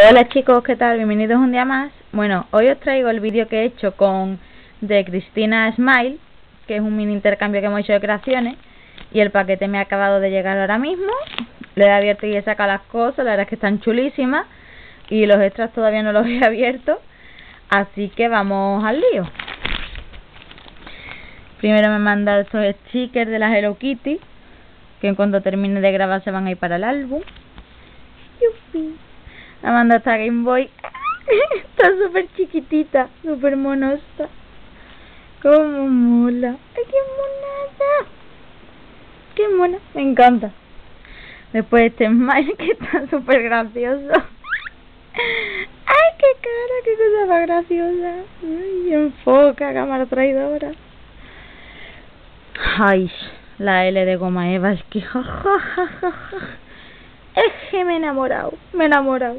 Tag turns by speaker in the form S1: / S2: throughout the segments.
S1: Hola chicos, ¿qué tal? Bienvenidos un día más. Bueno, hoy os traigo el vídeo que he hecho con de Cristina Smile, que es un mini intercambio que hemos hecho de creaciones, y el paquete me ha acabado de llegar ahora mismo. Lo he abierto y he sacado las cosas, la verdad es que están chulísimas, y los extras todavía no los he abierto, así que vamos al lío. Primero me manda estos stickers de la Hello Kitty, que en cuanto termine de grabar se van a ir para el álbum. ¡Yupi! La manda esta Game Boy. Está súper chiquitita, súper monosa. Como mola. ¡Ay, qué monada! ¡Qué mona! Me encanta. Después este smile que está súper gracioso. ¡Ay, qué cara! ¡Qué cosa más graciosa! ¡Ay, enfoca, cámara traidora! ¡Ay! La L de goma Eva es que... Me he enamorado, me he enamorado.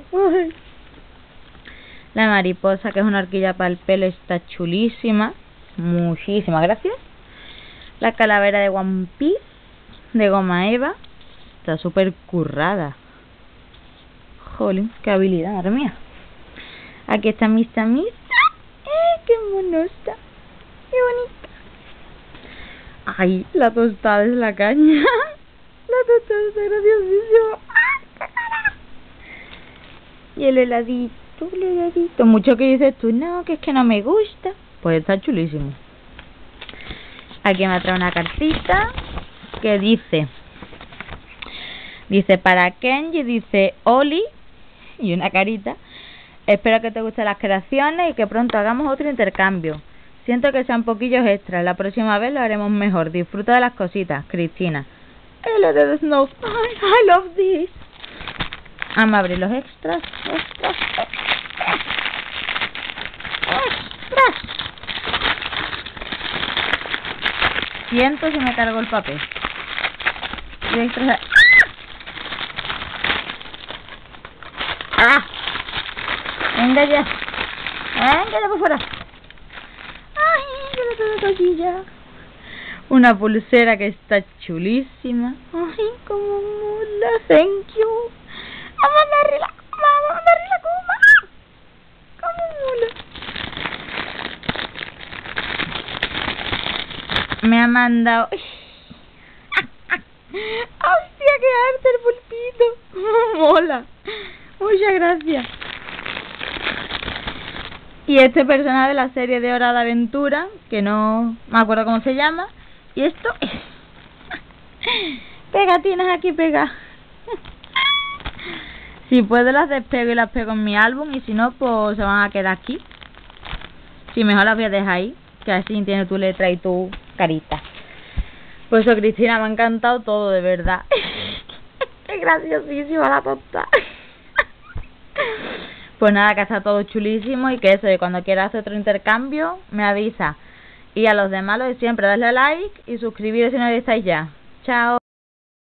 S1: La mariposa, que es una horquilla para el pelo, está chulísima. Muchísimas gracias. La calavera de One Piece, de goma eva. Está súper currada. Jolín, qué habilidad, madre mía. Aquí está Mista Mista. ¡Eh, qué monosa! ¡Qué bonita! Ay, la tostada es la caña. La tostada está graciosísima. Y el heladito, el heladito. Mucho que dices tú, no, que es que no me gusta. Pues está chulísimo. Aquí me trae una cartita que dice, dice para Kenji, dice Oli y una carita. Espero que te gusten las creaciones y que pronto hagamos otro intercambio. Siento que sean poquillos extras. La próxima vez lo haremos mejor. Disfruta de las cositas, Cristina. I love this. Vamos a abrir los extras. Extras. Extras. Siento que me cargó el papel. Y extras. ¡Ah! Venga ya. Venga ya por fuera. Ay, que tengo Una pulsera que está chulísima. Ay, como mola. Thank you. Vamos a darle la coma, vamos a darle la coma. Como mola. Me ha mandado... ¡Hostia, qué arte el pulpito! mola! Muchas gracias. Y este personaje de la serie de Hora de Aventura, que no me acuerdo cómo se llama. Y esto es... Pegatinas aquí pega. Si puedo las despego y las pego en mi álbum y si no, pues se van a quedar aquí. Si mejor las voy a dejar ahí, que así tiene tu letra y tu carita. Pues eso, Cristina, me ha encantado todo, de verdad. Qué graciosísima la tonta. pues nada, que está todo chulísimo y que eso, y cuando quieras hacer otro intercambio, me avisa. Y a los demás lo de siempre, darle like y suscribiros si no estáis ya. Chao.